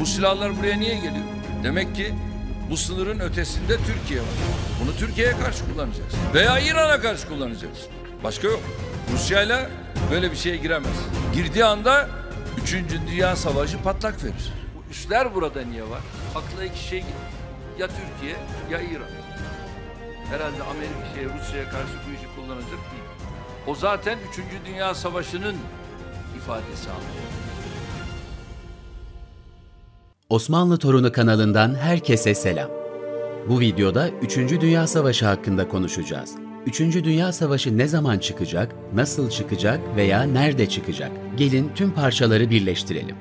Bu silahlar buraya niye geliyor? Demek ki bu sınırın ötesinde Türkiye var. Bunu Türkiye'ye karşı kullanacağız. Veya İran'a karşı kullanacağız. Başka yok. Rusya ile böyle bir şeye giremez. Girdiği anda 3. Dünya Savaşı patlak verir. Bu üsler burada niye var? Akla iki şey gelir. Ya Türkiye ya İran. Herhalde Amerika şeye, Rusya'ya karşı bu işi kullanacak değil. O zaten 3. Dünya Savaşı'nın ifadesi anlamı. Osmanlı Torunu kanalından herkese selam. Bu videoda 3. Dünya Savaşı hakkında konuşacağız. 3. Dünya Savaşı ne zaman çıkacak, nasıl çıkacak veya nerede çıkacak? Gelin tüm parçaları birleştirelim.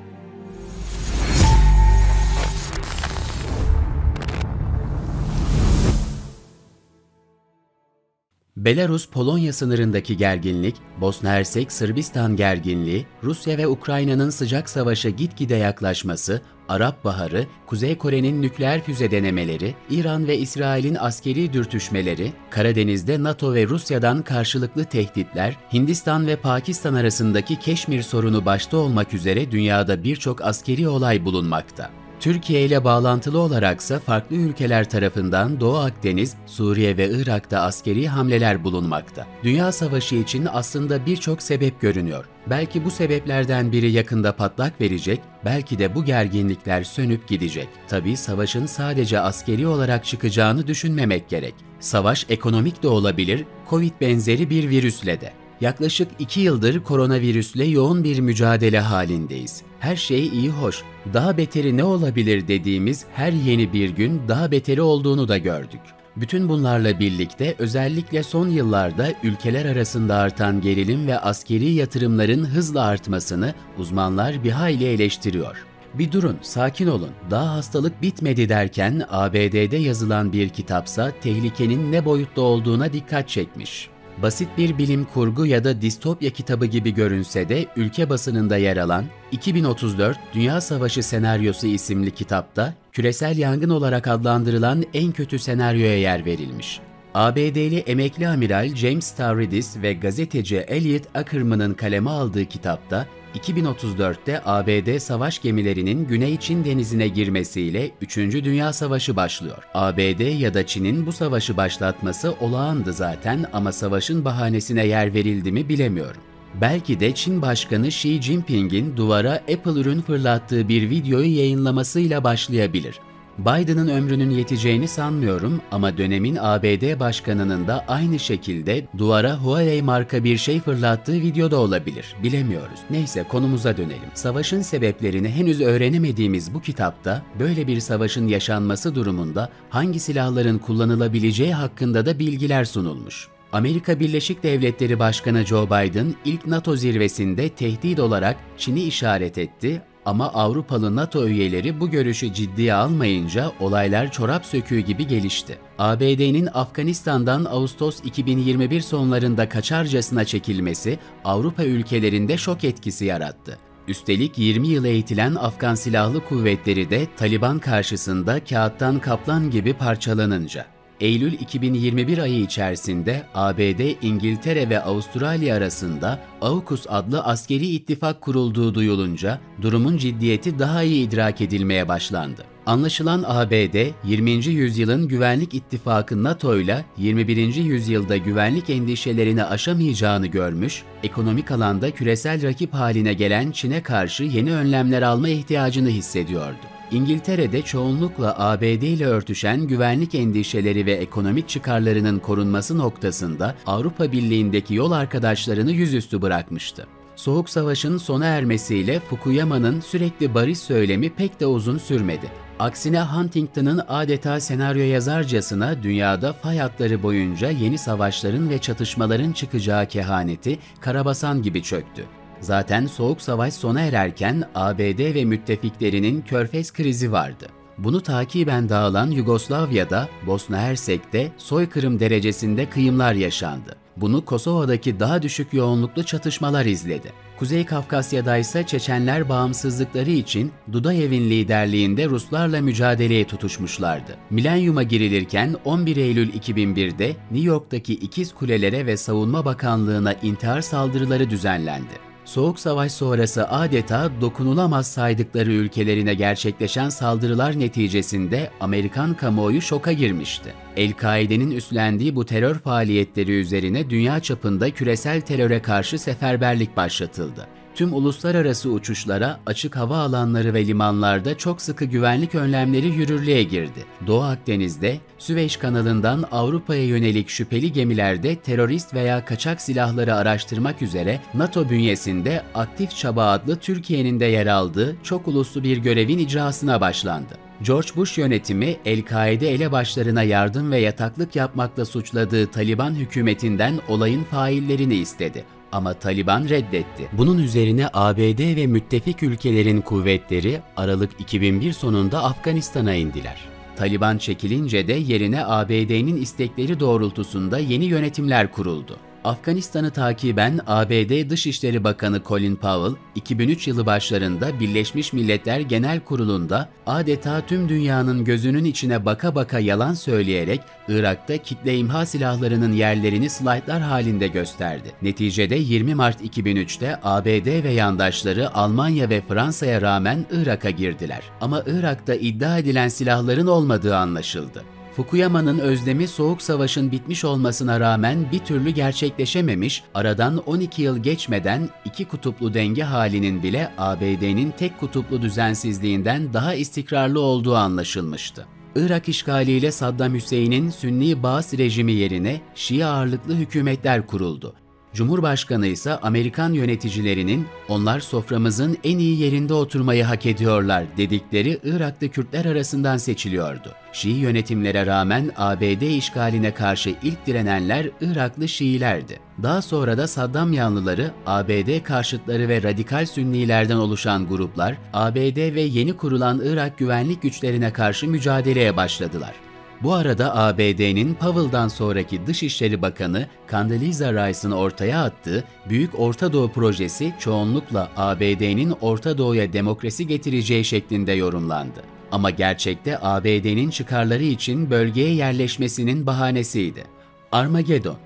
Belarus-Polonya sınırındaki gerginlik, Bosna-Hersek-Sırbistan gerginliği, Rusya ve Ukrayna'nın sıcak savaşa gitgide yaklaşması, Arap Baharı, Kuzey Kore'nin nükleer füze denemeleri, İran ve İsrail'in askeri dürtüşmeleri, Karadeniz'de NATO ve Rusya'dan karşılıklı tehditler, Hindistan ve Pakistan arasındaki Keşmir sorunu başta olmak üzere dünyada birçok askeri olay bulunmakta. Türkiye ile bağlantılı olaraksa farklı ülkeler tarafından Doğu Akdeniz, Suriye ve Irak'ta askeri hamleler bulunmakta. Dünya Savaşı için aslında birçok sebep görünüyor. Belki bu sebeplerden biri yakında patlak verecek, belki de bu gerginlikler sönüp gidecek. Tabi savaşın sadece askeri olarak çıkacağını düşünmemek gerek. Savaş ekonomik de olabilir, Covid benzeri bir virüsle de. Yaklaşık iki yıldır koronavirüsle yoğun bir mücadele halindeyiz. Her şey iyi hoş. Daha beteri ne olabilir dediğimiz her yeni bir gün daha beteri olduğunu da gördük. Bütün bunlarla birlikte özellikle son yıllarda ülkeler arasında artan gerilim ve askeri yatırımların hızla artmasını uzmanlar bir hayli eleştiriyor. Bir durun, sakin olun. Daha hastalık bitmedi derken ABD'de yazılan bir kitapsa tehlikenin ne boyutta olduğuna dikkat çekmiş. Basit bir bilim kurgu ya da distopya kitabı gibi görünse de ülke basınında yer alan 2034 Dünya Savaşı Senaryosu isimli kitapta küresel yangın olarak adlandırılan en kötü senaryoya yer verilmiş. ABD'li emekli amiral James Stavridis ve gazeteci Elliot Ackerman'ın kaleme aldığı kitapta 2034'te ABD savaş gemilerinin Güney Çin denizine girmesiyle 3. Dünya Savaşı başlıyor. ABD ya da Çin'in bu savaşı başlatması olağandı zaten ama savaşın bahanesine yer verildi mi bilemiyorum. Belki de Çin Başkanı Xi Jinping'in duvara Apple ürün fırlattığı bir videoyu yayınlamasıyla başlayabilir. Biden'ın ömrünün yeteceğini sanmıyorum ama dönemin ABD başkanının da aynı şekilde duvara Huawei marka bir şey fırlattığı videoda olabilir. Bilemiyoruz. Neyse konumuza dönelim. Savaşın sebeplerini henüz öğrenemediğimiz bu kitapta böyle bir savaşın yaşanması durumunda hangi silahların kullanılabileceği hakkında da bilgiler sunulmuş. Amerika Birleşik Devletleri Başkanı Joe Biden ilk NATO zirvesinde tehdit olarak Çin'i işaret etti ama Avrupalı NATO üyeleri bu görüşü ciddiye almayınca olaylar çorap söküğü gibi gelişti. ABD'nin Afganistan'dan Ağustos 2021 sonlarında kaçarcasına çekilmesi Avrupa ülkelerinde şok etkisi yarattı. Üstelik 20 yıl eğitilen Afgan Silahlı Kuvvetleri de Taliban karşısında kağıttan kaplan gibi parçalanınca Eylül 2021 ayı içerisinde ABD, İngiltere ve Avustralya arasında AUKUS adlı askeri ittifak kurulduğu duyulunca durumun ciddiyeti daha iyi idrak edilmeye başlandı. Anlaşılan ABD, 20. yüzyılın güvenlik ittifakı NATO ile 21. yüzyılda güvenlik endişelerini aşamayacağını görmüş, ekonomik alanda küresel rakip haline gelen Çin'e karşı yeni önlemler alma ihtiyacını hissediyordu. İngiltere'de çoğunlukla ABD ile örtüşen güvenlik endişeleri ve ekonomik çıkarlarının korunması noktasında Avrupa Birliği'ndeki yol arkadaşlarını yüzüstü bırakmıştı. Soğuk Savaş'ın sona ermesiyle Fukuyama'nın sürekli barış söylemi pek de uzun sürmedi. Aksine Huntington'ın adeta senaryo yazarcasına dünyada fay hatları boyunca yeni savaşların ve çatışmaların çıkacağı kehaneti karabasan gibi çöktü. Zaten Soğuk Savaş sona ererken ABD ve müttefiklerinin Körfez krizi vardı. Bunu takiben dağılan Yugoslavya'da, Bosna Hersek'te soykırım derecesinde kıyımlar yaşandı. Bunu Kosova'daki daha düşük yoğunluklu çatışmalar izledi. Kuzey Kafkasya'da ise Çeçenler bağımsızlıkları için Dudayev'in liderliğinde Ruslarla mücadeleye tutuşmuşlardı. Milenyuma girilirken 11 Eylül 2001'de New York'taki ikiz kulelere ve Savunma Bakanlığı'na intihar saldırıları düzenlendi. Soğuk Savaş sonrası adeta dokunulamaz saydıkları ülkelerine gerçekleşen saldırılar neticesinde Amerikan kamuoyu şoka girmişti. El-Kaide'nin üstlendiği bu terör faaliyetleri üzerine dünya çapında küresel teröre karşı seferberlik başlatıldı. Tüm uluslararası uçuşlara, açık hava alanları ve limanlarda çok sıkı güvenlik önlemleri yürürlüğe girdi. Doğu Akdeniz'de, Süveyş kanalından Avrupa'ya yönelik şüpheli gemilerde terörist veya kaçak silahları araştırmak üzere NATO bünyesinde Aktif Çaba adlı Türkiye'nin de yer aldığı çok uluslu bir görevin icrasına başlandı. George Bush yönetimi El-Kaide elebaşlarına yardım ve yataklık yapmakla suçladığı Taliban hükümetinden olayın faillerini istedi ama Taliban reddetti. Bunun üzerine ABD ve müttefik ülkelerin kuvvetleri Aralık 2001 sonunda Afganistan'a indiler. Taliban çekilince de yerine ABD'nin istekleri doğrultusunda yeni yönetimler kuruldu. Afganistan'ı takiben ABD Dışişleri Bakanı Colin Powell, 2003 yılı başlarında Birleşmiş Milletler Genel Kurulu'nda adeta tüm dünyanın gözünün içine baka baka yalan söyleyerek Irak'ta kitle imha silahlarının yerlerini slaytlar halinde gösterdi. Neticede 20 Mart 2003'te ABD ve yandaşları Almanya ve Fransa'ya rağmen Irak'a girdiler. Ama Irak'ta iddia edilen silahların olmadığı anlaşıldı. Fukuyama'nın özlemi Soğuk Savaş'ın bitmiş olmasına rağmen bir türlü gerçekleşememiş, aradan 12 yıl geçmeden iki kutuplu denge halinin bile ABD'nin tek kutuplu düzensizliğinden daha istikrarlı olduğu anlaşılmıştı. Irak işgaliyle Saddam Hüseyin'in Sünni Baas rejimi yerine Şii ağırlıklı hükümetler kuruldu. Cumhurbaşkanı ise Amerikan yöneticilerinin onlar soframızın en iyi yerinde oturmayı hak ediyorlar dedikleri Irak'ta Kürtler arasından seçiliyordu. Şii yönetimlere rağmen ABD işgaline karşı ilk direnenler Iraklı Şiilerdi. Daha sonra da Saddam yanlıları, ABD karşıtları ve radikal Sünnilerden oluşan gruplar, ABD ve yeni kurulan Irak güvenlik güçlerine karşı mücadeleye başladılar. Bu arada ABD'nin Powell'dan sonraki Dışişleri Bakanı Condoleezza Rice'ın ortaya attığı Büyük Orta Doğu projesi çoğunlukla ABD'nin Orta Doğu'ya demokrasi getireceği şeklinde yorumlandı. Ama gerçekte ABD'nin çıkarları için bölgeye yerleşmesinin bahanesiydi. Armageddon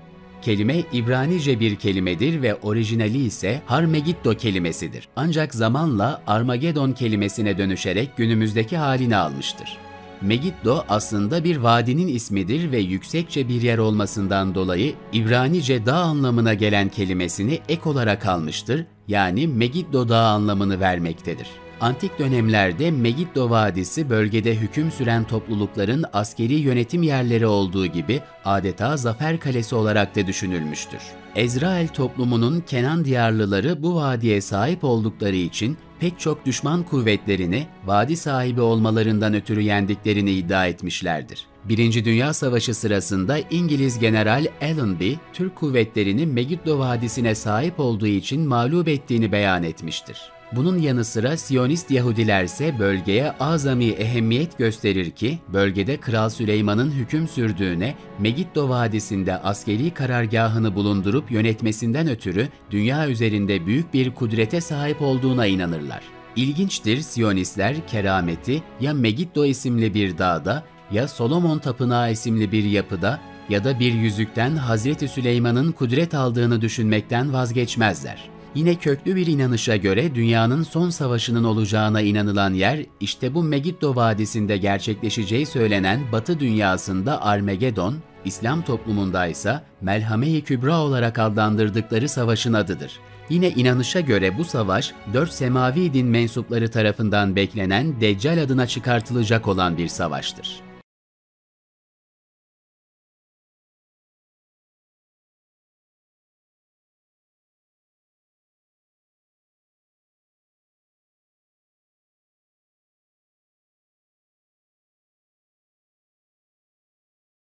Kelime İbranice bir kelimedir ve orijinali ise Harmegiddo kelimesidir. Ancak zamanla Armageddon kelimesine dönüşerek günümüzdeki halini almıştır. Megiddo aslında bir vadinin ismidir ve yüksekçe bir yer olmasından dolayı İbranice dağ anlamına gelen kelimesini ek olarak almıştır, yani Megiddo dağı anlamını vermektedir. Antik dönemlerde Megiddo Vadisi bölgede hüküm süren toplulukların askeri yönetim yerleri olduğu gibi adeta zafer kalesi olarak da düşünülmüştür. Ezrail toplumunun Kenan diyarlıları bu vadiye sahip oldukları için pek çok düşman kuvvetlerini vadi sahibi olmalarından ötürü yendiklerini iddia etmişlerdir. Birinci Dünya Savaşı sırasında İngiliz General Allenby, Türk kuvvetlerini Megiddo Vadisi'ne sahip olduğu için mağlup ettiğini beyan etmiştir. Bunun yanı sıra Siyonist Yahudiler ise bölgeye azami ehemmiyet gösterir ki, bölgede Kral Süleyman'ın hüküm sürdüğüne, Megiddo Vadisi'nde askeri karargahını bulundurup yönetmesinden ötürü dünya üzerinde büyük bir kudrete sahip olduğuna inanırlar. İlginçtir Siyonistler kerameti ya Megiddo isimli bir dağda ya Solomon Tapınağı isimli bir yapıda ya da bir yüzükten Hazreti Süleyman'ın kudret aldığını düşünmekten vazgeçmezler. Yine köklü bir inanışa göre dünyanın son savaşının olacağına inanılan yer işte bu Megiddo Vadisi'nde gerçekleşeceği söylenen Batı dünyasında Armageddon, İslam toplumunda ise Melhame-i Kübra olarak adlandırdıkları savaşın adıdır. Yine inanışa göre bu savaş, dört semavi din mensupları tarafından beklenen Deccal adına çıkartılacak olan bir savaştır.